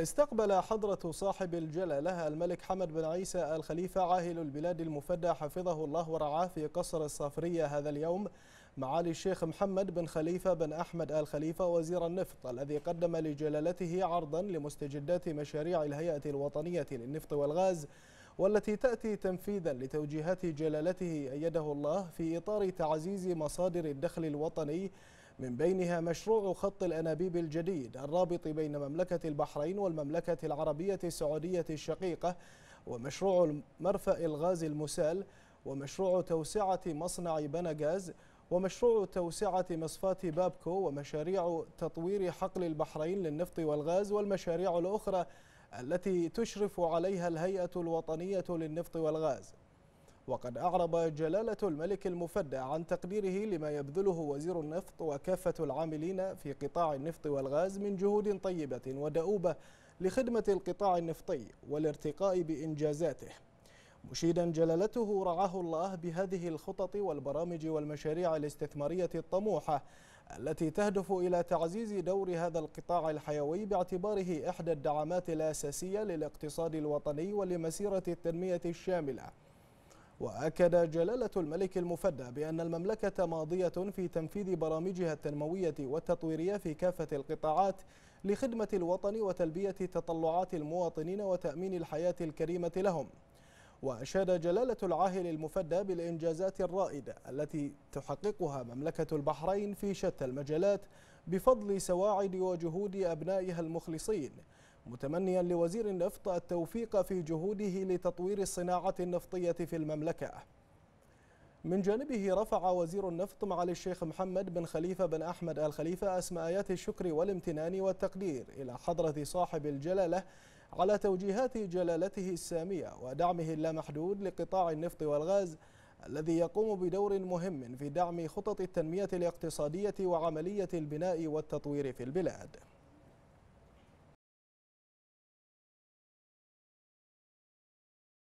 استقبل حضرة صاحب الجلالة الملك حمد بن عيسى الخليفة عاهل البلاد المفدى حفظه الله ورعاه في قصر الصافرية هذا اليوم معالي الشيخ محمد بن خليفة بن أحمد الخليفة وزير النفط الذي قدم لجلالته عرضا لمستجدات مشاريع الهيئة الوطنية للنفط والغاز والتي تأتي تنفيذا لتوجيهات جلالته أيده الله في إطار تعزيز مصادر الدخل الوطني من بينها مشروع خط الأنابيب الجديد الرابط بين مملكة البحرين والمملكة العربية السعودية الشقيقة ومشروع مرفأ الغاز المسال ومشروع توسعة مصنع بنغاز ومشروع توسعة مصفاة بابكو ومشاريع تطوير حقل البحرين للنفط والغاز والمشاريع الأخرى التي تشرف عليها الهيئة الوطنية للنفط والغاز. وقد أعرب جلالة الملك المفدى عن تقديره لما يبذله وزير النفط وكافة العاملين في قطاع النفط والغاز من جهود طيبة ودؤوبة لخدمة القطاع النفطي والارتقاء بإنجازاته. مشيدا جلالته رعاه الله بهذه الخطط والبرامج والمشاريع الاستثمارية الطموحة التي تهدف إلى تعزيز دور هذا القطاع الحيوي باعتباره إحدى الدعامات الأساسية للاقتصاد الوطني ولمسيرة التنمية الشاملة. وأكد جلالة الملك المفدى بأن المملكة ماضية في تنفيذ برامجها التنموية والتطويرية في كافة القطاعات لخدمة الوطن وتلبية تطلعات المواطنين وتأمين الحياة الكريمة لهم. وأشاد جلالة العاهل المفدى بالإنجازات الرائدة التي تحققها مملكة البحرين في شتى المجالات بفضل سواعد وجهود أبنائها المخلصين متمنيا لوزير النفط التوفيق في جهوده لتطوير الصناعة النفطية في المملكة. من جانبه رفع وزير النفط معالي الشيخ محمد بن خليفة بن أحمد الخليفة أسمى آيات الشكر والامتنان والتقدير إلى حضرة صاحب الجلالة على توجيهات جلالته السامية ودعمه اللامحدود لقطاع النفط والغاز الذي يقوم بدور مهم في دعم خطط التنمية الاقتصادية وعملية البناء والتطوير في البلاد.